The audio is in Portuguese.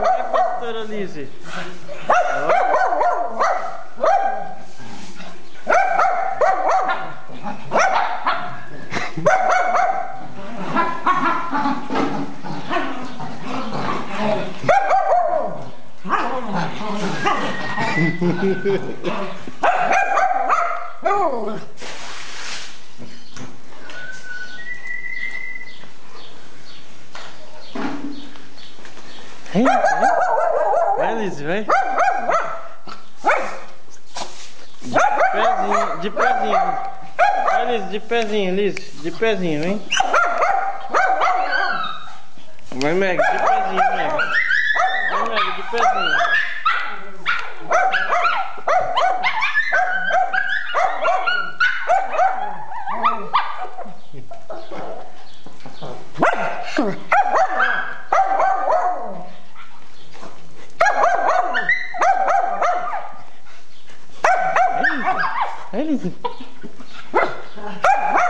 Vai pastora Lise. Vem, vai. Vai, Lise, vai. De pezinho, de pezinho. Vai, Lise, de pezinho, Lise, de pezinho, vem. Vai, Meg, de pezinho, Meg. Vai, Meg, de pezinho. Vai, Lise.